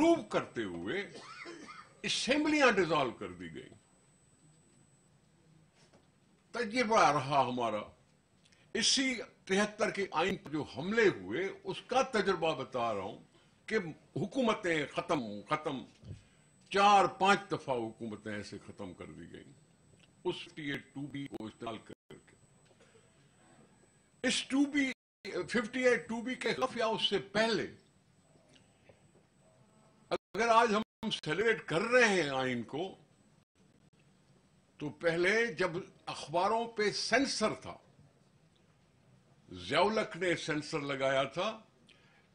Prove करते हुए असेंबलियाँ dissolve कर दी गई। तजुर्बा रहा हमारा। इसी तिहत्तर के आइन पर जो हमले हुए, उसका तजुर्बा बता रहा हूँ कि हुकूमतें खत्म खत्म। चार, पाँच दफ़ा हुकूमतें ऐसे खत्म कर दी गई। उस टी टू बी को इस्तेमाल करके। इस two B fifty eight two B के खिलाफ या उससे पहले अगर आज हम सेलिब्रेट कर रहे हैं आइन को तो पहले जब अखबारों पे सेंसर था जयालक ने सेंसर लगाया था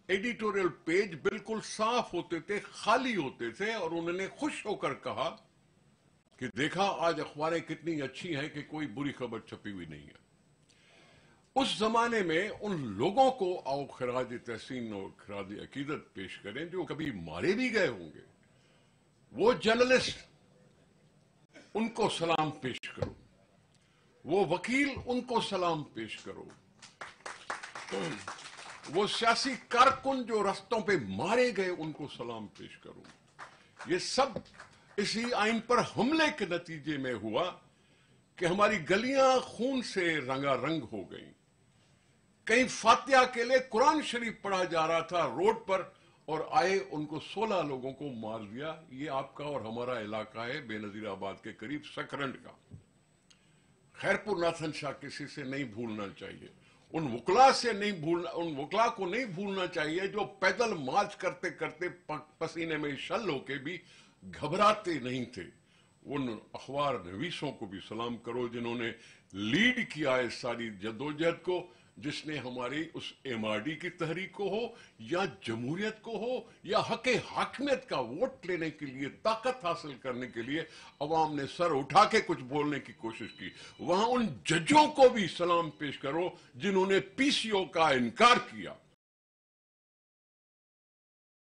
एडिटोरियल पेज बिल्कुल साफ़ होते थे, खाली होते थे, और उन्होंने खुश होकर कहा कि देखा आज अखबारें कितनी अच्छी हैं कि कोई बुरी खबर छपी हुई नहीं है। उस जमाने में उन लोगों को आओ खराज तहसीन और खराज अकीदत पेश करें जो कभी मारे भी गए होंगे। वो जर्नलिस्ट, उनको सलाम पेश करो। वो वकील, उनको सलाम पेश करो। वो सियासी कारकुन जो रस्तों पे मारे गए, उनको सलाम पेश करो। ये सब इसी आइन पर हमले के नतीजे में हुआ कि हमारी गलियाँ खून से रंगारंग हो गईं। कहीं फातिया के लिए कुरान शरीफ पढ़ा जा रहा था रोड पर और आए उनको 16 लोगों को मार दिया। ये आपका और हमारा इलाका है, बेनजीराबाद के करीब सकरंड का। खैरपुर नाथन शाह किसी से नहीं भूलना चाहिए। उन वकला से नहीं भूलना, उन वकला को नहीं भूलना चाहिए जो पैदल मार्च करते करते पसीने में शल होके भी घबराते नहीं थे। उन अखबार नवीसों को भी सलाम करो जिन्होंने लीड किया है सारी जदोजहद को। जिसने हमारी उस एमआरडी की तहरीक को हो, या जमहूरियत को हो, या हक हाकमियत का वोट लेने के लिए, ताकत हासिल करने के लिए अवाम ने सर उठा के कुछ बोलने की कोशिश की। वहाँ उन जजों को भी सलाम पेश करो जिन्होंने पीसीओ का इनकार किया।